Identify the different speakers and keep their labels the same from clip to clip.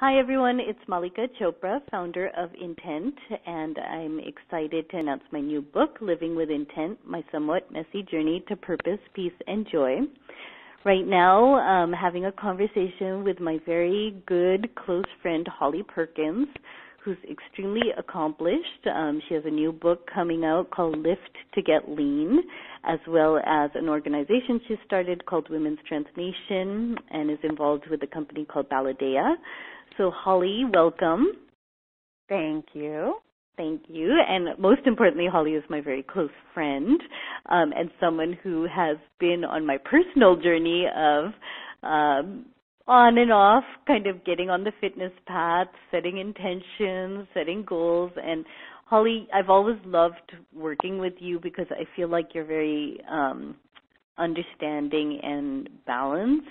Speaker 1: Hi, everyone. It's Mallika Chopra, founder of Intent, and I'm excited to announce my new book, Living with Intent My Somewhat Messy Journey to Purpose, Peace, and Joy. Right now, I'm having a conversation with my very good close friend, Holly Perkins, who's extremely accomplished. Um, she has a new book coming out called Lift to Get Lean, as well as an organization she started called Women's Strength Nation and is involved with a company called Balladea. So, Holly, welcome.
Speaker 2: Thank you.
Speaker 1: Thank you. And most importantly, Holly is my very close friend um, and someone who has been on my personal journey of um, on and off, kind of getting on the fitness path, setting intentions, setting goals. And Holly, I've always loved working with you because I feel like you're very um, understanding and balanced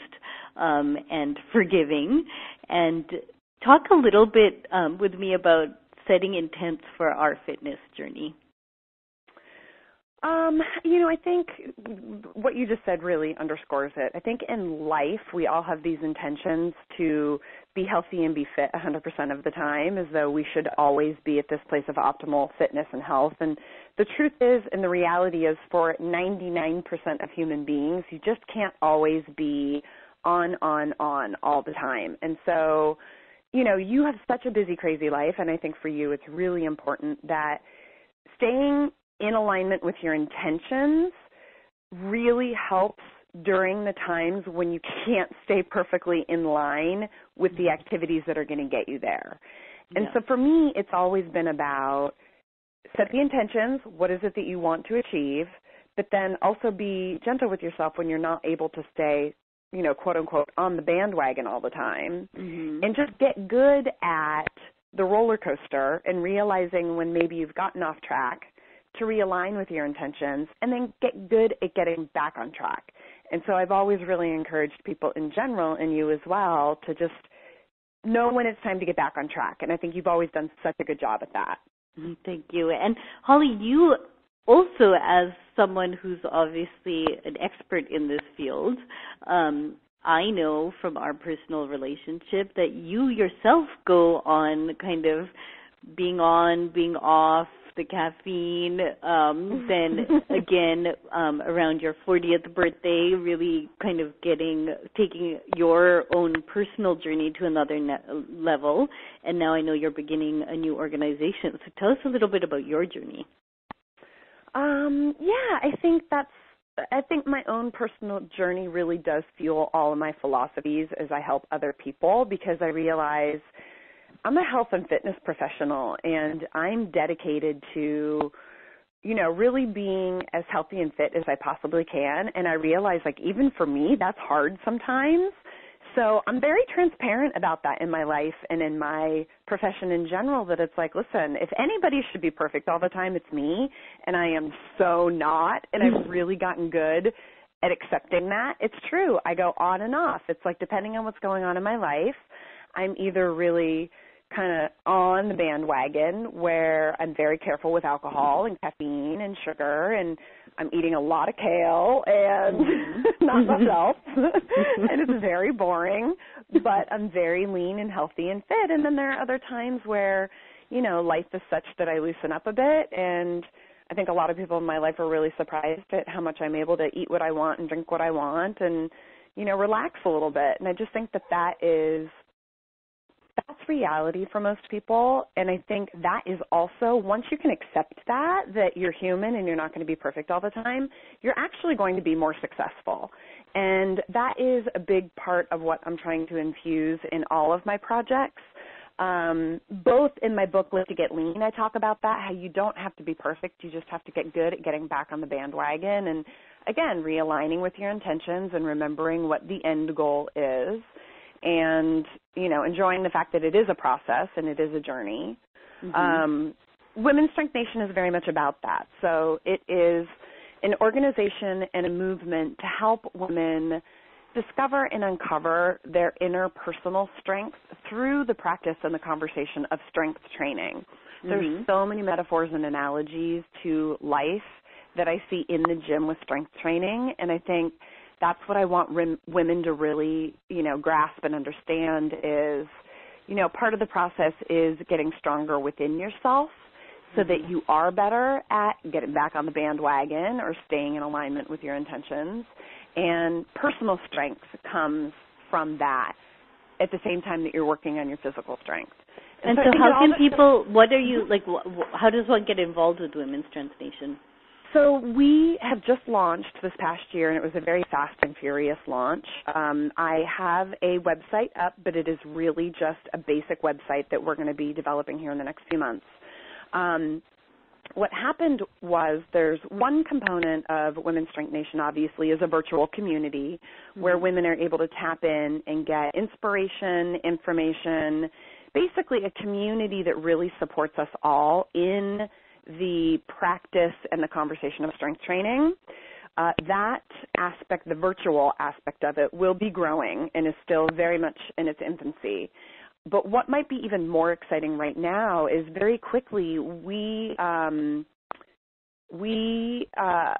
Speaker 1: um, and forgiving. And talk a little bit um, with me about setting intents for our fitness journey.
Speaker 2: Um, you know, I think what you just said really underscores it. I think in life we all have these intentions to be healthy and be fit 100% of the time as though we should always be at this place of optimal fitness and health. And the truth is and the reality is for 99% of human beings, you just can't always be on on on all the time. And so, you know, you have such a busy crazy life and I think for you it's really important that staying in alignment with your intentions really helps during the times when you can't stay perfectly in line with the mm-hmm. activities that are going to get you there. And
Speaker 1: Yeah.
Speaker 2: so for me, it's always been about set the intentions, what is it that you want to achieve, but then also be gentle with yourself when you're not able to stay, you know, quote unquote, on the bandwagon all the time.
Speaker 1: Mhm.
Speaker 2: And just get good at the roller coaster and realizing when maybe you've gotten off track to realign with your intentions and then get good at getting back on track. And so I've always really encouraged people in general and you as well to just know when it's time to get back on track. And I think you've always done such a good job at that.
Speaker 1: Mhm, Thank you. And Holly, you also, as someone who's obviously an expert in this field, um, I know from our personal relationship that you yourself go on kind of being on, being off, the caffeine, um, then again um, around your 40th birthday, really kind of getting taking your own personal journey to another ne- level. And now I know you're beginning a new organization. So tell us a little bit about your journey.
Speaker 2: Um, yeah, I think that's I think my own personal journey really does fuel all of my philosophies as I help other people because I realize I'm a health and fitness professional and I'm dedicated to you know really being as healthy and fit as I possibly can and I realize like even for me that's hard sometimes. So I'm very transparent about that in my life and in my profession in general that it's like, listen, if anybody should be perfect all the time, it's me. And I am so not. And I've mm-hmm. really gotten good at accepting that. It's true. I go on and off. It's like depending on what's going on in my life, I'm either really kind of on the bandwagon where I'm very careful with alcohol and caffeine and sugar and I'm eating a lot of kale and mm-hmm. not myself, mm-hmm. and it's very boring, but I'm very lean and healthy and fit. And then there are other times where, you know, life is such that I loosen up a bit and I think a lot of people in my life are really surprised at how much I'm able to eat what I want and drink what I want and, you know, relax a little bit. And I just think that that is that's reality for most people and i think that is also once you can accept that that you're human and you're not going to be perfect all the time you're actually going to be more successful. And that is a big part of what i'm trying to infuse in all of my projects. Um, both in my book lift to get lean i talk about that how you don't have to be perfect you just have to get good at getting back on the bandwagon and again realigning with your intentions and remembering what the end goal is. And you know enjoying the fact that it is a process and it is a journey.
Speaker 1: Mhm.
Speaker 2: Um, Women's Strength Nation is very much about that. So it is an organization and a movement to help women discover and uncover their inner personal strength through the practice and the conversation of strength training. There's
Speaker 1: Mhm.
Speaker 2: so many metaphors and analogies to life that I see in the gym with strength training, and I think that's what I want rim- women to really, you know, grasp and understand is, you know, part of the process is getting stronger within yourself so that mm-hmm. you are better at getting back on the bandwagon or staying in alignment with your intentions. And personal strength comes from that at the same time that you're working on your physical strength.
Speaker 1: And, and so, so how can people, what are you, like, wh- how does one get involved with Women's Strength Nation?
Speaker 2: So we have just launched this past year, and it was a very fast and furious launch. Um, I have a website up, but it is really just a basic website that we're going to be developing here in the next few months. Um, what happened was there's one component of Women's Strength Nation, obviously, is a virtual community mm-hmm. where women are able to tap in and get inspiration, information, basically a community that really supports us all in the practice and the conversation of strength training. Uh, that aspect, the virtual aspect of it, will be growing and is still very much in its infancy but what might be even more exciting right now is very quickly we um, we uh,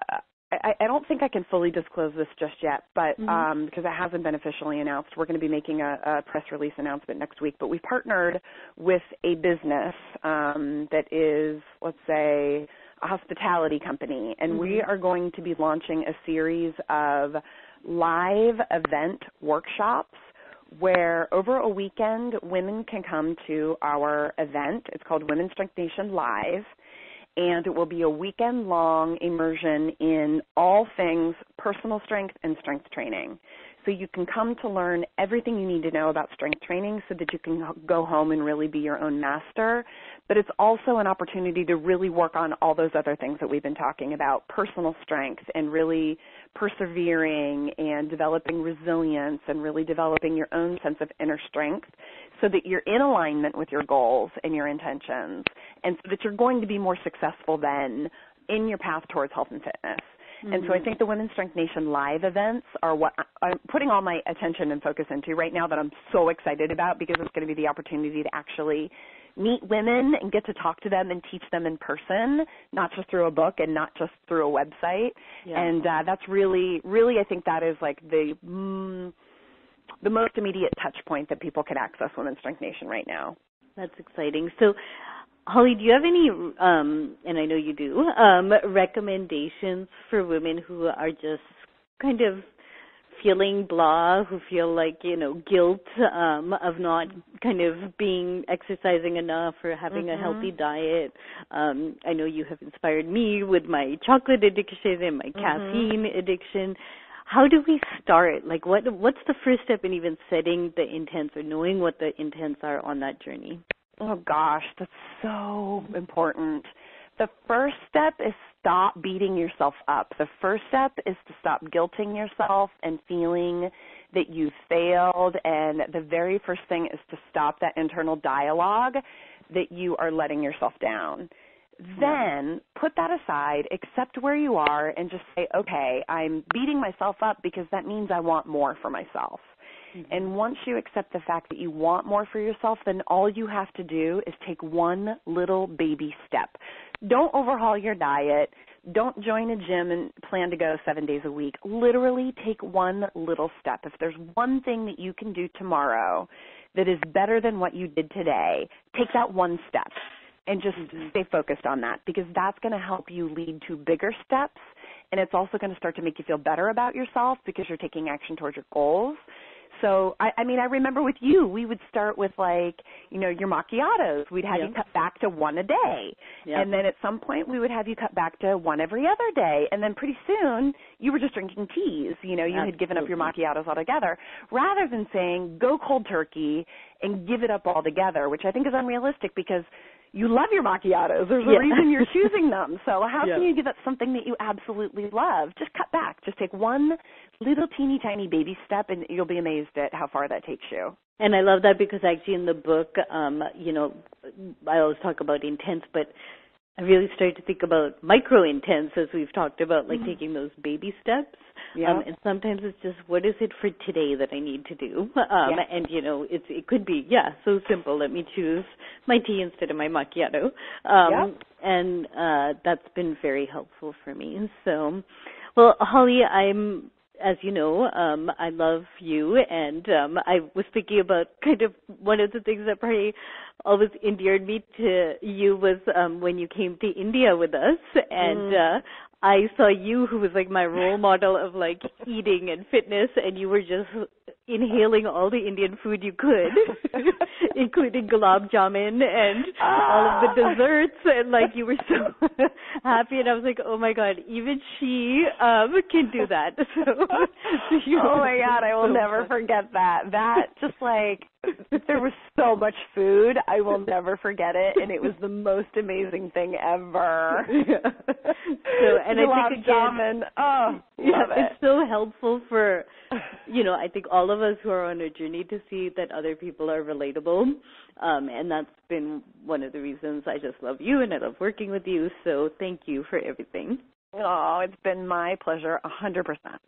Speaker 2: I, I don't think I can fully disclose this just yet, but mm-hmm. um, because it hasn't been officially announced, we're going to be making a, a press release announcement next week. But we partnered with a business um, that is, let's say, a hospitality company, and mm-hmm. we are going to be launching a series of live event workshops where over a weekend women can come to our event. It's called Women's Strength Nation Live, and it will be a weekend long immersion in all things personal strength and strength training. So you can come to learn everything you need to know about strength training so that you can go home and really be your own master. But it's also an opportunity to really work on all those other things that we've been talking about, personal strength and really persevering and developing resilience and really developing your own sense of inner strength so that you're in alignment with your goals and your intentions and so that you're going to be more successful then in your path towards health and fitness. Mm-hmm. And so I mm-hmm. think the Women's Strength Nation live events are what I'm putting all my attention and focus into right now that I'm so excited about because it's going to be the opportunity to actually meet women and get to talk to them and teach them in person, not just through a book and not just through a website. Yeah. And uh, that's really, really, I think that is like the mm, the most immediate touch point that people can access Women's Strength Nation right now.
Speaker 1: That's exciting. So, Holly, do you have any, um, and I know you do, um, recommendations for women who are just kind of feeling blah, who feel like, you know, guilt um, of not kind of being exercising enough or having mm-hmm. a healthy diet. Um, I know you have inspired me with my chocolate addiction and my mm-hmm. caffeine addiction. How do we start? Like what what's the first step in even setting the intents or knowing what the intents are on that journey?
Speaker 2: Oh gosh, that's so important. The first step is stop beating yourself up. The first step is to stop guilting yourself and feeling that you failed. And the very first thing is to stop that internal dialogue that you are letting yourself down. Then put that aside, accept where you are, and just say, okay, I'm beating myself up because that means I want more for myself. Mm-hmm. And once you accept the fact that you want more for yourself, then all you have to do is take one little baby step. Don't overhaul your diet. Don't join a gym and plan to go seven days a week. Literally take one little step. If there's one thing that you can do tomorrow that is better than what you did today, take that one step and just mm-hmm. stay focused on that because that's going to help you lead to bigger steps and it's also going to start to make you feel better about yourself because you're taking action towards your goals so I, I mean, I remember with you, we would start with like, you know, your macchiatos. We'd have yep. you cut back to one a day, yep. and then at some point we would have you cut back to one every other day, and then pretty soon you were just drinking teas. You know, you Absolutely. had given up your macchiatos altogether, rather than saying go cold turkey and give it up altogether, which I think is unrealistic because you love your macchiatos. There's a yeah. reason you're choosing them. So how yeah. can you give up something that you absolutely love? Just cut back. Just take one little teeny tiny baby step and you'll be amazed at how far that takes you.
Speaker 1: And I love that because actually in the book, um, you know, I always talk about intents, but I really started to think about micro intents as we've talked about, like mm-hmm. taking those baby steps. Yeah. Um, and sometimes it's just what is it for today that I need to do? Um. And you know, it's it could be yeah, so simple. Let me choose my tea instead of my macchiato. Um. And uh, that's been very helpful for me. So, well, Holly, I'm as you know, um, I love you, and um, I was thinking about kind of one of the things that probably always endeared me to you was um, when you came to India with us, and mm. uh, I saw you, who was like my role model of like eating and fitness, and you were just inhaling all the Indian food you could, including gulab jamun and all of the ah. desserts, and like you were so happy, and I was like, oh my god, even she um can do that.
Speaker 2: So, oh my god, I will so never fun. forget that. That just like there was so much food. I will never forget it, and it was the most amazing thing ever. Yeah.
Speaker 1: So, and I think again,
Speaker 2: oh, yeah,
Speaker 1: it. it's so helpful for, you know, I think all of us who are on a journey to see that other people are relatable, um, and that's been one of the reasons I just love you and I love working with you. So thank you for everything.
Speaker 2: Oh, it's been my pleasure, a hundred percent.